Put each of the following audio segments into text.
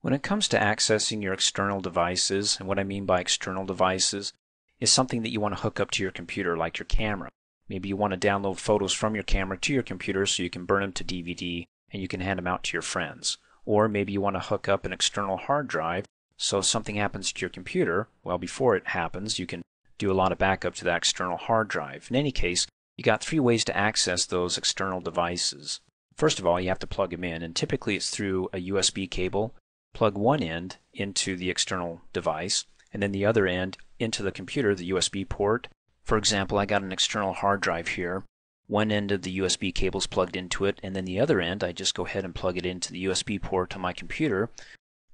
When it comes to accessing your external devices, and what I mean by external devices is something that you want to hook up to your computer like your camera. Maybe you want to download photos from your camera to your computer so you can burn them to DVD and you can hand them out to your friends. Or maybe you want to hook up an external hard drive so if something happens to your computer, well before it happens you can do a lot of backup to that external hard drive. In any case, you got three ways to access those external devices. First of all, you have to plug them in and typically it's through a USB cable plug one end into the external device and then the other end into the computer, the USB port. For example, I got an external hard drive here. One end of the USB cable is plugged into it, and then the other end, I just go ahead and plug it into the USB port on my computer.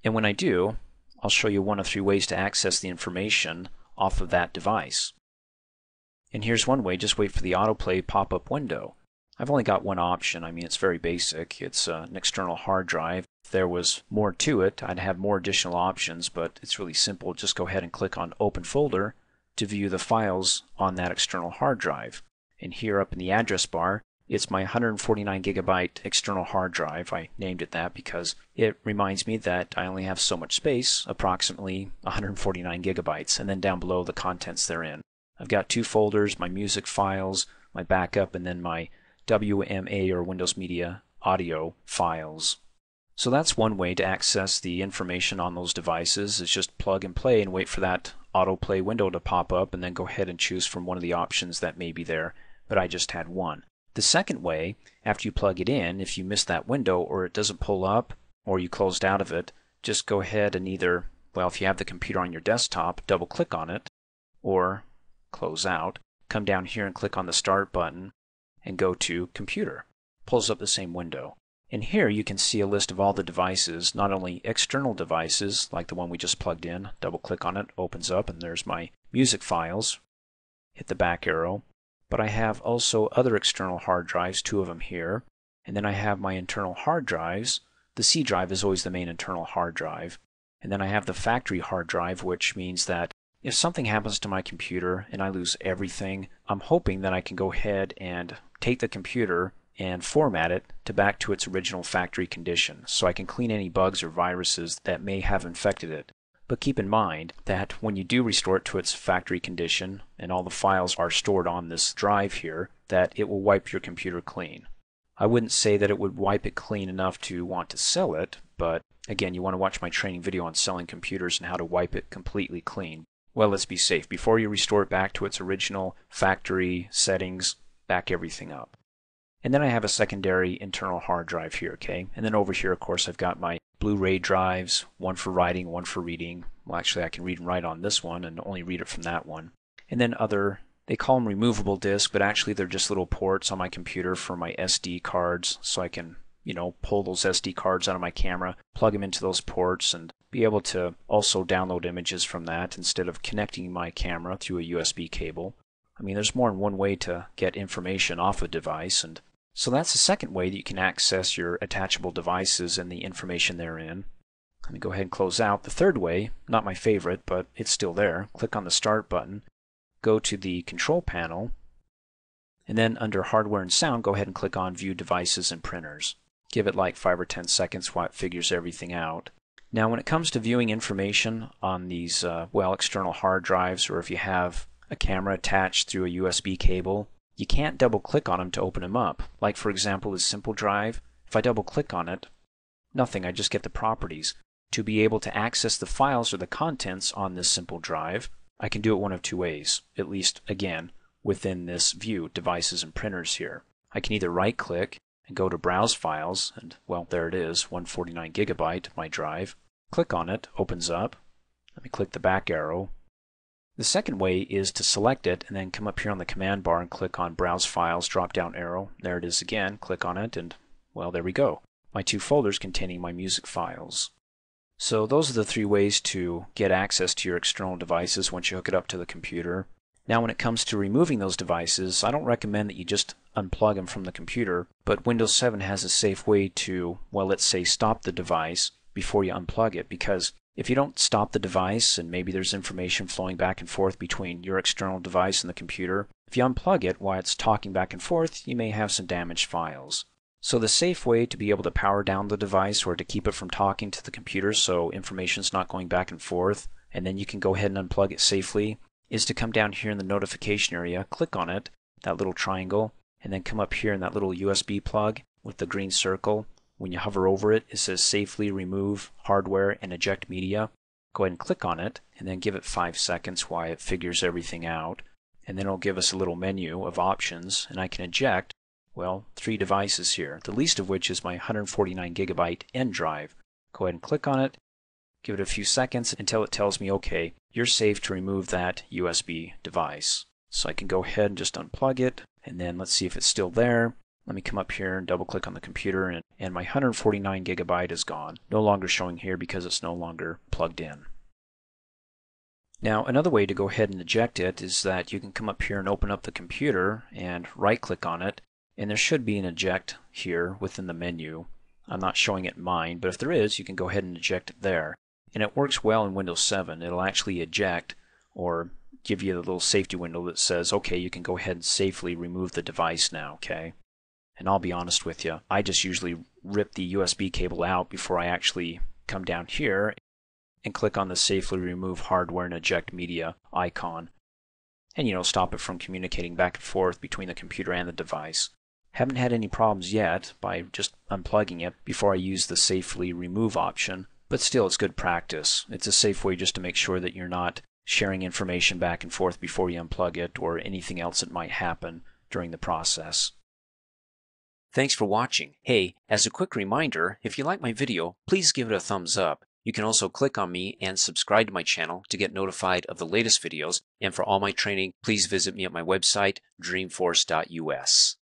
And when I do, I'll show you one of three ways to access the information off of that device. And here's one way, just wait for the autoplay pop-up window. I've only got one option, I mean it's very basic. It's uh, an external hard drive there was more to it, I'd have more additional options, but it's really simple. Just go ahead and click on Open Folder to view the files on that external hard drive. And here up in the address bar, it's my 149 gigabyte external hard drive. I named it that because it reminds me that I only have so much space, approximately 149 gigabytes, and then down below the contents therein. I've got two folders, my music files, my backup, and then my WMA or Windows Media audio files. So that's one way to access the information on those devices is just plug and play and wait for that autoplay window to pop up and then go ahead and choose from one of the options that may be there, but I just had one. The second way, after you plug it in, if you miss that window or it doesn't pull up or you closed out of it, just go ahead and either, well, if you have the computer on your desktop, double click on it or close out, come down here and click on the start button and go to computer. Pulls up the same window. And here you can see a list of all the devices, not only external devices like the one we just plugged in, double click on it, opens up, and there's my music files. Hit the back arrow. But I have also other external hard drives, two of them here. And then I have my internal hard drives. The C drive is always the main internal hard drive. And then I have the factory hard drive, which means that if something happens to my computer and I lose everything, I'm hoping that I can go ahead and take the computer and format it to back to its original factory condition so I can clean any bugs or viruses that may have infected it. But keep in mind that when you do restore it to its factory condition and all the files are stored on this drive here, that it will wipe your computer clean. I wouldn't say that it would wipe it clean enough to want to sell it, but again, you want to watch my training video on selling computers and how to wipe it completely clean. Well, let's be safe. Before you restore it back to its original factory settings, back everything up. And then I have a secondary internal hard drive here, okay? And then over here, of course, I've got my Blu-ray drives, one for writing, one for reading. Well, actually, I can read and write on this one and only read it from that one. And then other, they call them removable disks, but actually they're just little ports on my computer for my SD cards, so I can, you know, pull those SD cards out of my camera, plug them into those ports, and be able to also download images from that instead of connecting my camera through a USB cable. I mean, there's more than one way to get information off a device, and so that's the second way that you can access your attachable devices and the information therein. Let me go ahead and close out. The third way, not my favorite, but it's still there. Click on the Start button, go to the Control Panel, and then under Hardware and Sound, go ahead and click on View Devices and Printers. Give it like 5 or 10 seconds while it figures everything out. Now when it comes to viewing information on these, uh, well, external hard drives, or if you have a camera attached through a USB cable, you can't double click on them to open them up. Like for example this simple drive, if I double click on it, nothing, I just get the properties. To be able to access the files or the contents on this simple drive, I can do it one of two ways, at least again, within this view, devices and printers here. I can either right click and go to browse files, and well, there it is, 149 gigabyte, my drive. Click on it, opens up. Let me click the back arrow, the second way is to select it and then come up here on the command bar and click on Browse Files drop down arrow. There it is again. Click on it and well there we go. My two folders containing my music files. So those are the three ways to get access to your external devices once you hook it up to the computer. Now when it comes to removing those devices, I don't recommend that you just unplug them from the computer, but Windows 7 has a safe way to, well let's say stop the device before you unplug it because if you don't stop the device and maybe there's information flowing back and forth between your external device and the computer, if you unplug it while it's talking back and forth, you may have some damaged files. So the safe way to be able to power down the device or to keep it from talking to the computer so information's not going back and forth and then you can go ahead and unplug it safely is to come down here in the notification area, click on it, that little triangle, and then come up here in that little USB plug with the green circle. When you hover over it, it says safely remove hardware and eject media. Go ahead and click on it and then give it five seconds while it figures everything out. And then it'll give us a little menu of options and I can eject well, three devices here, the least of which is my 149 gigabyte N drive. Go ahead and click on it, give it a few seconds until it tells me, okay, you're safe to remove that USB device. So I can go ahead and just unplug it, and then let's see if it's still there. Let me come up here and double click on the computer, and, and my 149 gigabyte is gone. No longer showing here because it's no longer plugged in. Now another way to go ahead and eject it is that you can come up here and open up the computer and right click on it and there should be an eject here within the menu. I'm not showing it mine, but if there is, you can go ahead and eject it there. And it works well in Windows 7. It'll actually eject or give you the little safety window that says, okay, you can go ahead and safely remove the device now, okay? And I'll be honest with you, I just usually rip the USB cable out before I actually come down here and click on the safely remove hardware and eject media icon and you know stop it from communicating back and forth between the computer and the device. Haven't had any problems yet by just unplugging it before I use the safely remove option, but still it's good practice. It's a safe way just to make sure that you're not sharing information back and forth before you unplug it or anything else that might happen during the process. Thanks for watching. Hey, as a quick reminder, if you like my video, please give it a thumbs up. You can also click on me and subscribe to my channel to get notified of the latest videos. And for all my training, please visit me at my website, dreamforce.us.